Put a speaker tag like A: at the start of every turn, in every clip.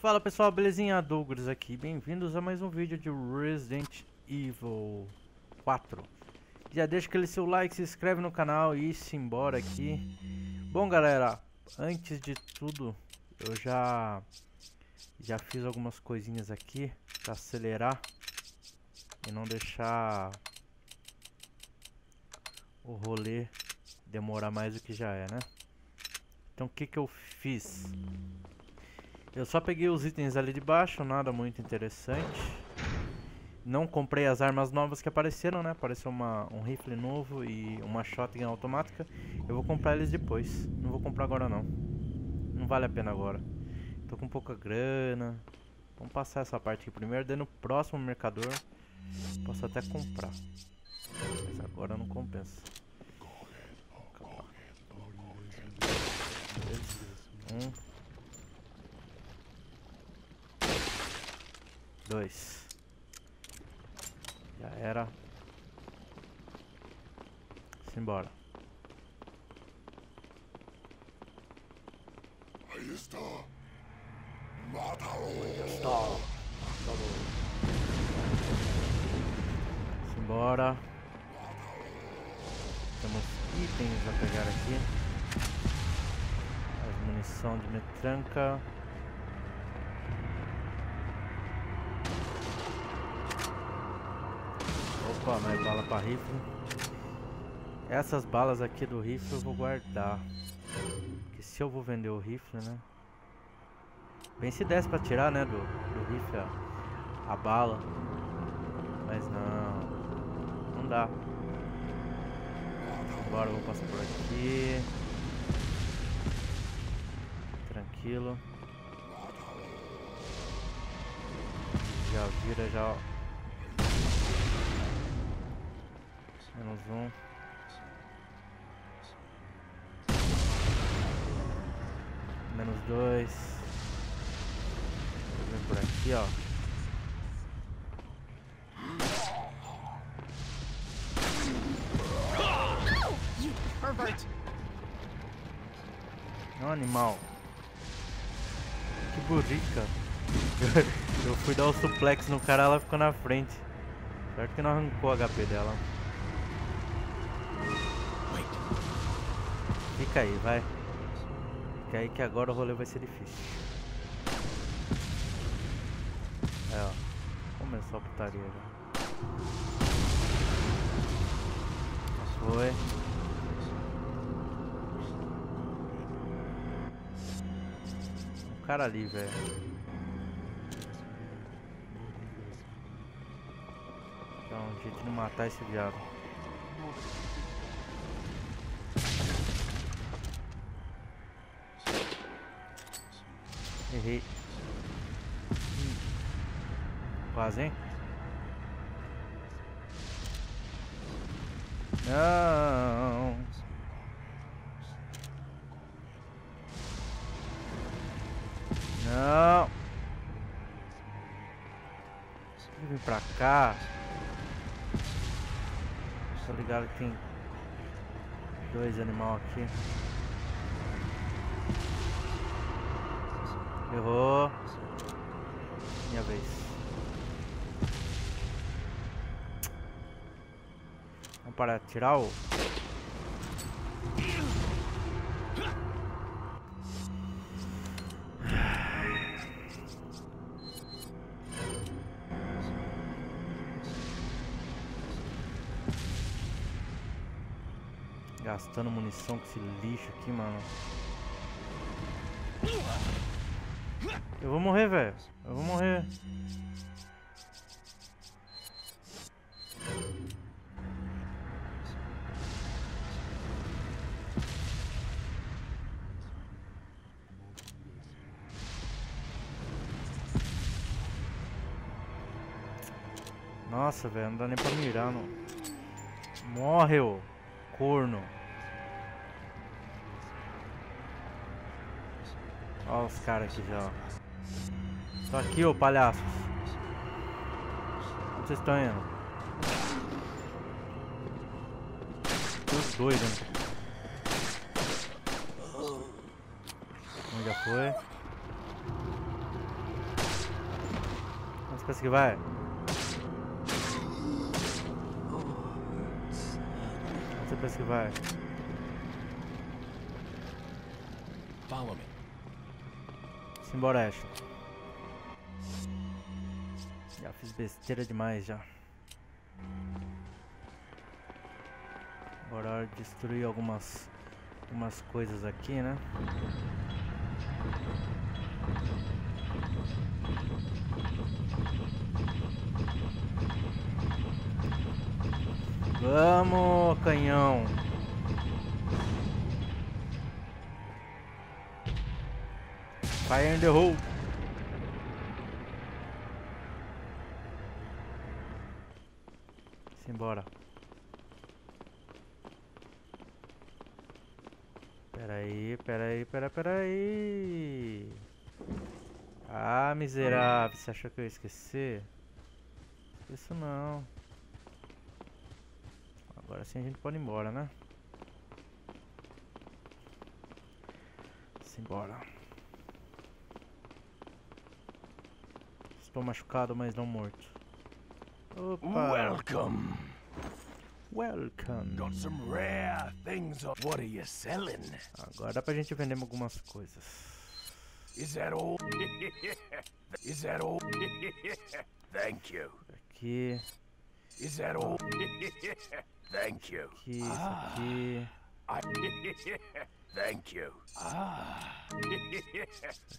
A: Fala pessoal, belezinha? Douglas aqui, bem-vindos a mais um vídeo de Resident Evil 4 Já deixa aquele seu like, se inscreve no canal e se embora aqui Bom galera, antes de tudo, eu já, já fiz algumas coisinhas aqui para acelerar E não deixar o rolê demorar mais do que já é, né? Então o que que eu fiz? Eu só peguei os itens ali de baixo, nada muito interessante. Não comprei as armas novas que apareceram, né? Apareceu uma, um rifle novo e uma shotgun automática. Eu vou comprar eles depois. Não vou comprar agora não. Não vale a pena agora. Tô com pouca grana. Vamos passar essa parte aqui primeiro. Daí no próximo mercador posso até comprar. Mas agora não compensa. Um. Dois. Já era. Simbora.
B: Aí está. Mata-o.
A: Aí está. Simbora. Temos itens a pegar aqui. As munição de metranca. Opa, mais bala para rifle. Essas balas aqui do rifle eu vou guardar. Porque se eu vou vender o rifle, né? Bem se desse pra tirar, né, do, do rifle a, a bala. Mas não. Não dá. Eu vou passar por aqui. Tranquilo. Já vira já, Menos um. Menos dois. Vem por aqui, ó. É um animal. Que burrica. Eu fui dar o suplex no cara, ela ficou na frente. Certo que não arrancou o HP dela. Fica aí, vai. Fica aí que agora o rolê vai ser difícil. É, ó. Começou a putaria já. Foi. Um cara ali, velho. Então, um jeito de matar esse diabo. Errei. Quase, hein? Não. Não. Vem pra cá. Tô ligado que tem dois animais aqui. Errou. Minha vez. Vamos parar de tirar o... Gastando munição com esse lixo aqui, mano. Eu vou morrer, velho. Eu vou morrer. Nossa, velho, não dá nem pra mirar, não. Morre, ô corno. Olha os caras aqui já, ó. Tô aqui, ô palhaços. Onde vocês estão indo? Os dois, né? Um já foi. pensa que vai? Onde você pensa que vai?
C: Follow me.
A: Simbora, Ashley. Já fiz besteira demais já. Agora é destruir algumas, algumas coisas aqui, né? Vamos, canhão. Fire in the hole. Simbora. Pera aí, pera aí, pera, pera aí. Ah, miserável, você achou que eu ia esquecer? Isso não. Agora sim a gente pode ir embora, né? Simbora. Estou machucado, mas não morto. Opa!
C: Welcome.
A: Welcome!
C: Got some rare things. On. What are you selling?
A: Agora dá pra gente vender algumas coisas.
C: Is that all? Is that all? Thank you.
A: Aqui,
C: Is that all? Thank you.
A: aqui, isso aqui.
C: I Thank you. Ah.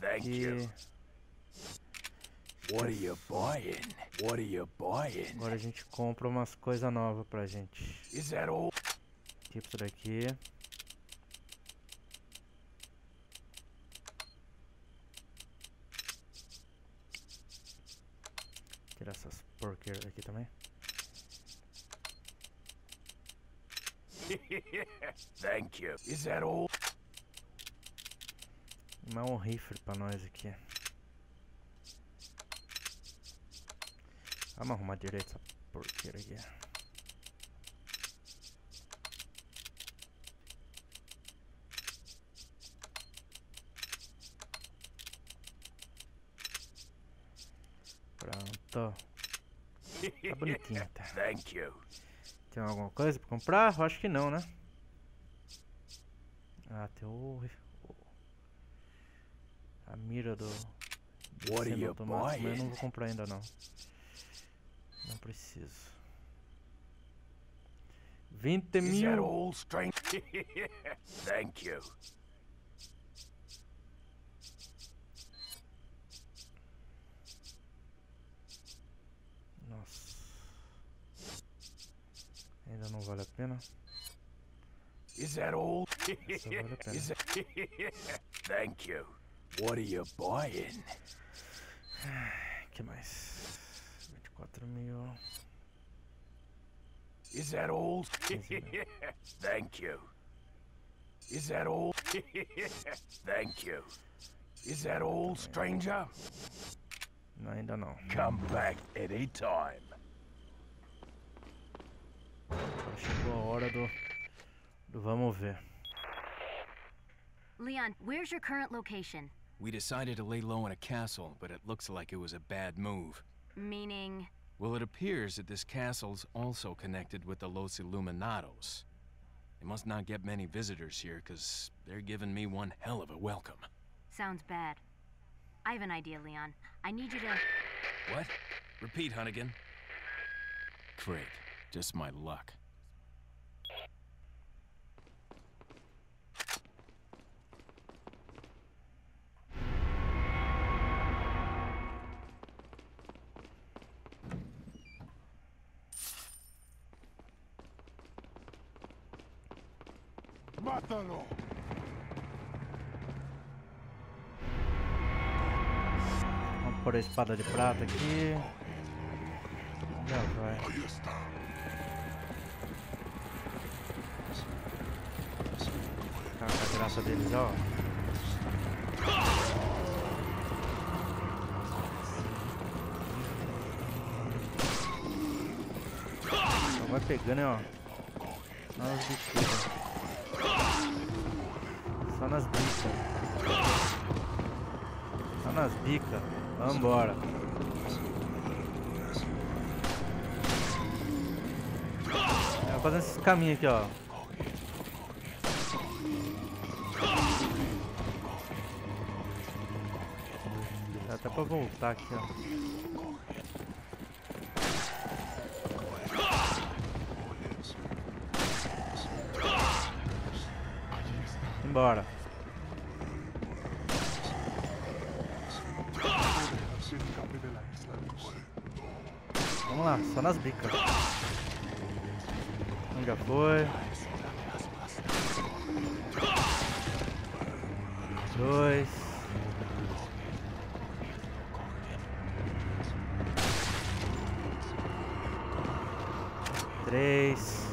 C: Thank you. What are you buying? What are you buying?
A: Agora a gente compra umas coisas novas pra gente.
C: Is that all?
A: Tipo isso daqui. Tirar essas porqueiras aqui também.
C: Thank you. Is that all?
A: Mais um rifle pra nós aqui. Vamos arrumar direito essa porqueira aqui. Pronto. Tá bonitinho, tá.
C: Thank you.
A: Tem alguma coisa pra comprar? Eu acho que não, né? Ah, tem o... A mira do...
C: What are you
A: semiautomático, mas eu não
C: buying?
A: vou comprar ainda não. Preciso. 20
C: Is that
A: mil!
C: Thank you.
A: Nossa. Ainda não vale a pena?
C: Is that all?
A: Essa vale a pena.
C: Is that... Thank you. What are you buying?
A: que mais? 24 mil.
C: Is that all?
A: 15 mil.
C: Thank you. Is that all? Thank you. Is that all, stranger?
A: No, I don't know.
C: Come back anytime.
A: Agora chegou a hora do, do vamos ver.
D: Leon, where's your current location?
E: We decided to lay low in a castle, but it looks like it was a bad move.
D: Meaning,
E: Well, it appears that this castle's also connected with the Los Illuminados. They must not get many visitors here, because they're giving me one hell of a welcome.
D: sounds bad. I have an idea, Leon. I need you to.
E: What? Repeat, Hunnigan. Great. Just my luck.
B: Mátalo!
A: Vamos pôr a espada de prata aqui. Já vai.
B: Ahí está.
A: Cara, a graça deles, ó. Só vai pegando, ó. Bicheiras. Nas bicas. Só nas bicas. Vambora. É, fazendo esse caminho aqui, ó. Dá até pra voltar aqui, ó. embora. Lá, só nas bicas. Um já foi. Dois. Três.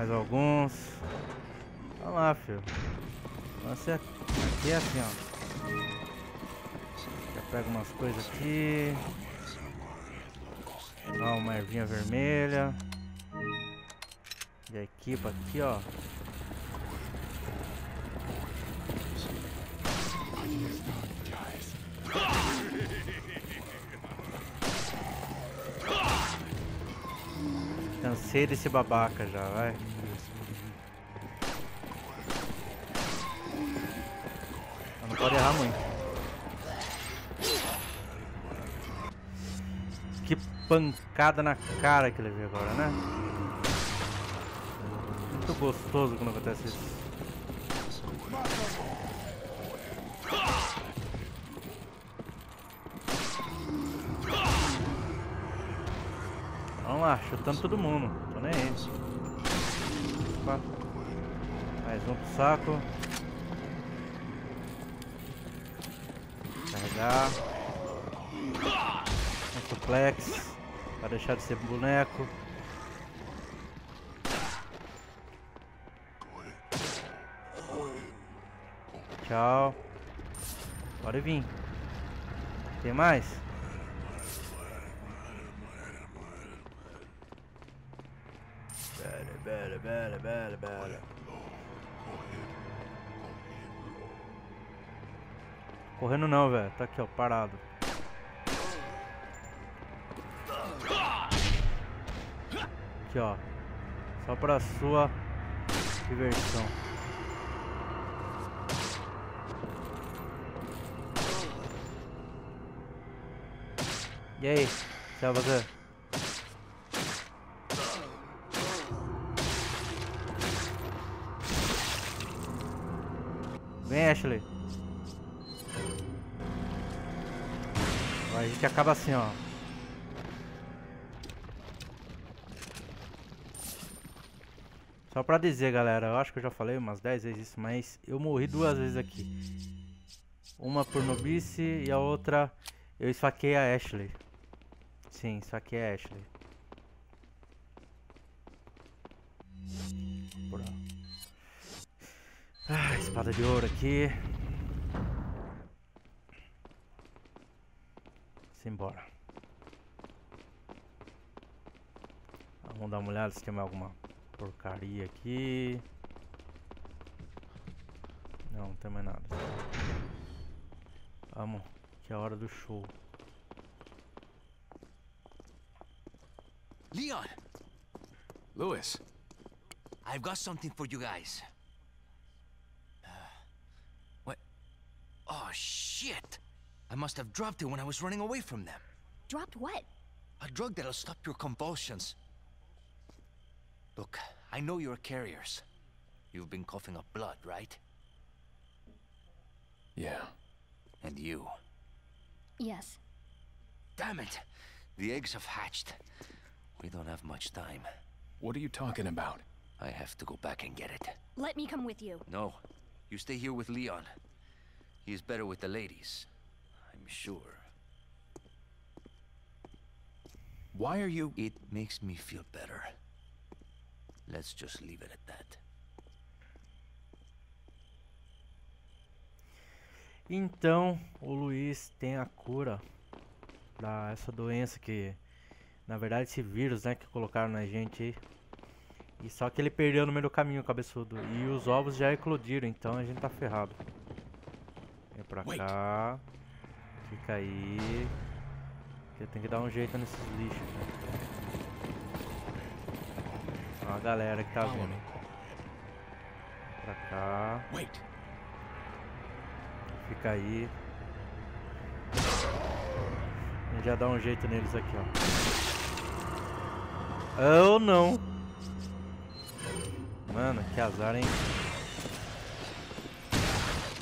A: Mais um. Alguns. Olha lá, filho. Você aqui é assim, ó. Já pega umas coisas aqui. Uma ervinha vermelha. E equipa aqui, ó. Cansei desse babaca já, vai. Pode errar muito. Que pancada na cara que ele veio agora, né? Muito gostoso quando acontece isso. Vamos lá, chutando todo mundo. Tô nem aí. Mais um pro saco. Carregar. Um suplex. Pra deixar de ser boneco. Tchau. Pode vir. Tem mais? Bele, bele, bele, bele, bele. Correndo não, velho. Tá aqui, ó, parado. Aqui, ó. Só pra sua diversão. E aí? Fazer? Vem, Ashley. A gente acaba assim, ó. Só pra dizer, galera, eu acho que eu já falei umas 10 vezes isso, mas eu morri duas vezes aqui. Uma por nobice e a outra eu esfaquei a Ashley. Sim, esfaquei a Ashley. Ah, espada de ouro aqui. Simbora. Vamos dar uma olhada se tem alguma porcaria aqui. Não, não tem mais nada. Vamos, que é a hora do show.
F: Leon,
E: Lewis,
F: I've got something for you guys. Uh, what? Oh, shit! I must have dropped it when I was running away from them.
G: Dropped what?
F: A drug that'll stop your convulsions. Look, I know you're carriers. You've been coughing up blood, right?
E: yeah.
F: And you.
G: Yes.
F: Damn it! The eggs have hatched. We don't have much time.
E: What are you talking about?
F: I have to go back and get it.
G: Let me come with you.
F: No, you stay here with Leon. He is better with the ladies. Sure.
E: Why are you...
F: It makes me feel better. Let's just leave it at that.
A: Então, o Luiz tem a cura da essa doença que Na verdade, esse vírus, né, que colocaram na gente aí. E só que ele perdeu no meio do caminho, cabeçudo. E os ovos já eclodiram, então a gente tá ferrado. Vem pra cá. Fica aí. Que eu tenho que dar um jeito nesses lixos, né? Ó a galera que tá vindo. Pra cá.
C: Wait.
A: Fica aí. A gente já dá um jeito neles aqui, ó. Ou não. Mano, que azar, hein?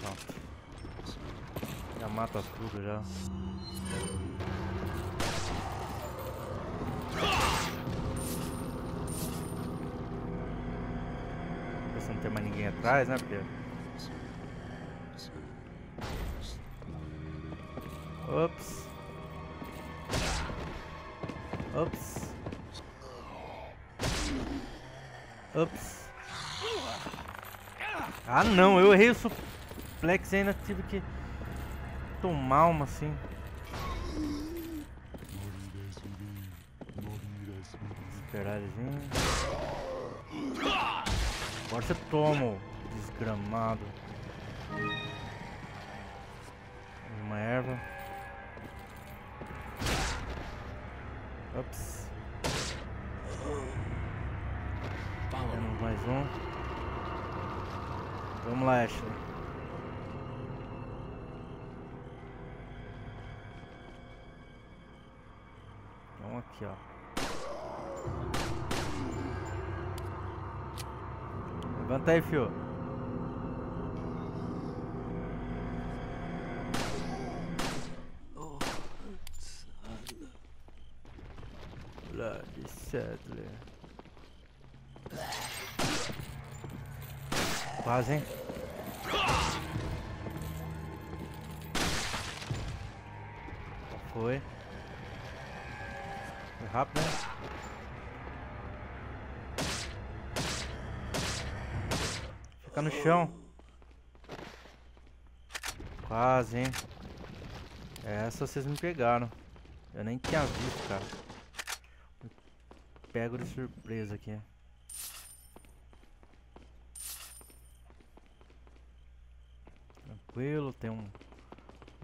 A: Pronto. Já mata tudo já. Ver se não tem mais ninguém atrás, né, Pedro? Ops. Ops. Ops. Ah não, eu errei o suplex e ainda tive que tomar uma assim. Esperar eles virem. Agora você toma, desgramado. Uma erva. Ops. Temos mais um. Vamos lá, Ashley. Aqui, ó. Levanta aí, fio. Blood Sadler. Quase, hein? Foi. Rápido, né? Fica no chão. Quase, hein? Essa vocês me pegaram. Eu nem tinha visto, cara. Me Pego de surpresa aqui. Tranquilo, tem um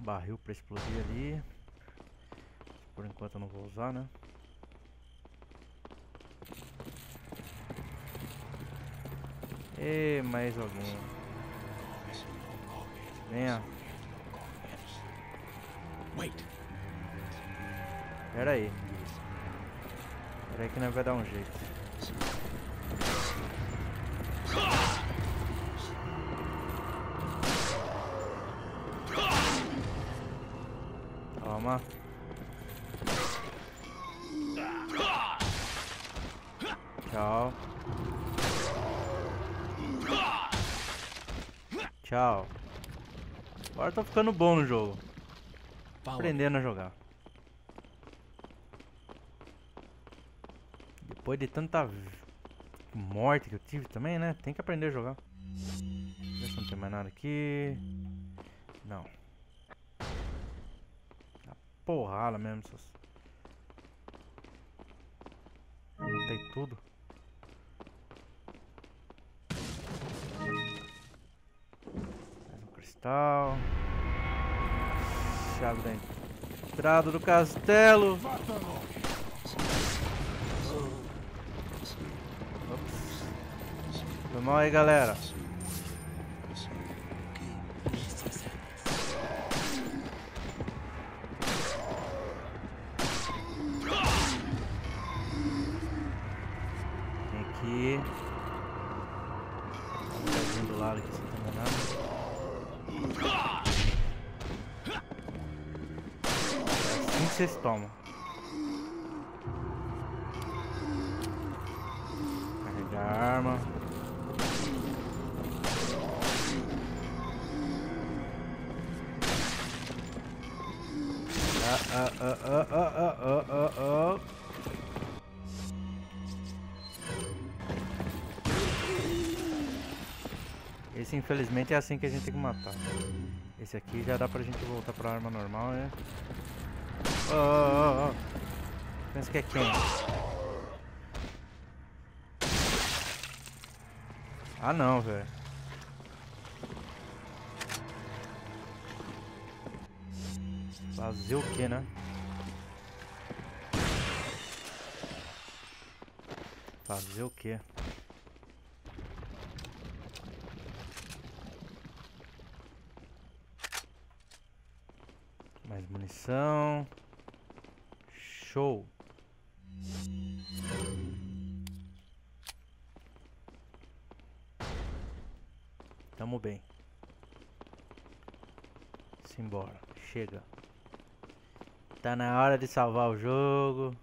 A: barril pra explodir ali. Por enquanto eu não vou usar, né? E mais alguém. Venha.
C: Wait.
A: Pera aí. Pera aí que nós vai dar um jeito. Toma. Tchau. Tchau. Agora tô ficando bom no jogo. Aprendendo a jogar. Depois de tanta morte que eu tive também, né? Tem que aprender a jogar. Ver se não tem mais nada aqui. Não. A porrada mesmo, essas. Matei tudo. Mais um cristal. Thiago dentro. Do castelo! Ops. Foi mal aí, galera. aqui. Tá vindo lá, que. vocês tomam. Carregar a arma. Ah ah, ah, ah, ah, ah, ah, ah, ah, ah. Esse infelizmente é assim que a gente tem que matar. Esse aqui já dá pra gente voltar pra arma normal, né? Ah, ah, ah, Pensa que é quem? Ah não, velho. Fazer o que, né? Fazer o que? Chega. Tá na hora de salvar o jogo.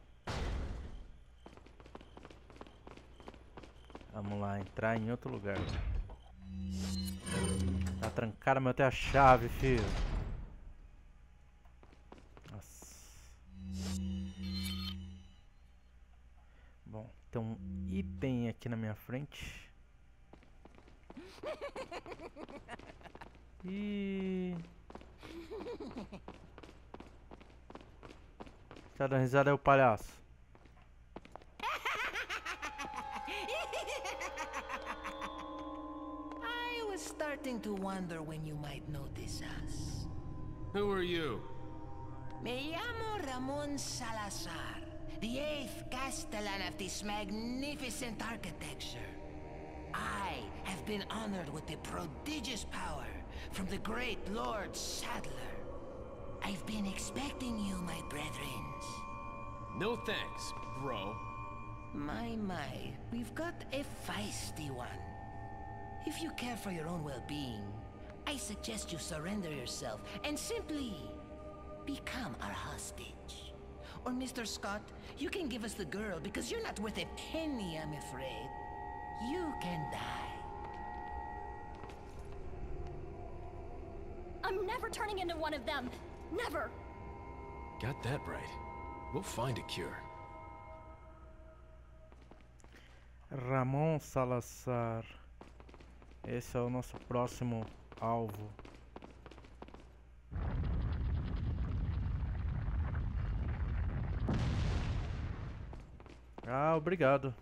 A: Vamos lá, entrar em outro lugar. Tá trancada, mas eu tenho a chave, filho. Nossa. Bom, tem um item aqui na minha frente. E Tá dando risada aí o palhaço.
H: I was starting to wonder when you might notice us.
E: Who are you?
H: Me llamo Ramon Salazar, the eighth Castellan of this magnificent architecture. I have been honored with the prodigious power from the great Lord Sadler. I've been expecting you, my brethren.
E: No thanks, bro.
H: My, my, we've got a feisty one. If you care for your own well-being, I suggest you surrender yourself and simply become our hostage. Or Mr. Scott, you can give us the girl because you're not worth a penny, I'm afraid. You can die.
G: I'm never turning into one of them. Never.
E: Got that right. We'll find a cure.
A: Ramon Salazar. Esse é o nosso próximo alvo. Ah, obrigado.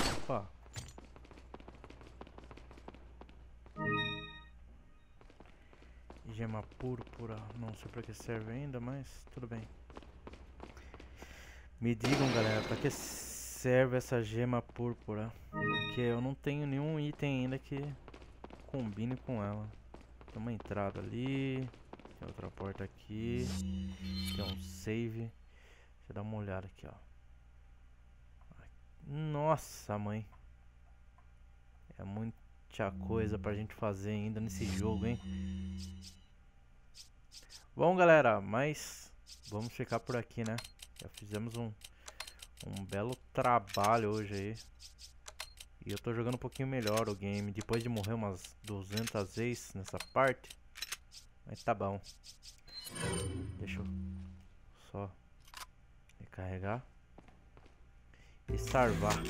A: Opa. Gema púrpura. Não sei pra que serve ainda, mas tudo bem. Me digam, galera, pra que serve essa gema púrpura? Porque eu não tenho nenhum item ainda que combine com ela. Tem uma entrada ali. Tem outra porta aqui. Tem um save. Deixa eu dar uma olhada aqui, ó. Nossa, mãe. É muita coisa pra gente fazer ainda nesse jogo, hein? Bom, galera, mas vamos ficar por aqui, né? Já fizemos um, um belo trabalho hoje aí. E eu tô jogando um pouquinho melhor o game. Depois de morrer umas 200 vezes nessa parte. Mas tá bom. Deixa eu só recarregar. E salvar.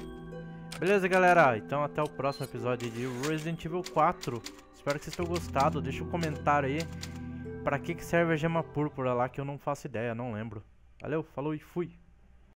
A: Beleza, galera? Então até o próximo episódio de Resident Evil 4. Espero que vocês tenham gostado. Deixa um comentário aí. Pra que, que serve a gema púrpura lá que eu não faço ideia, não lembro. Valeu, falou e fui.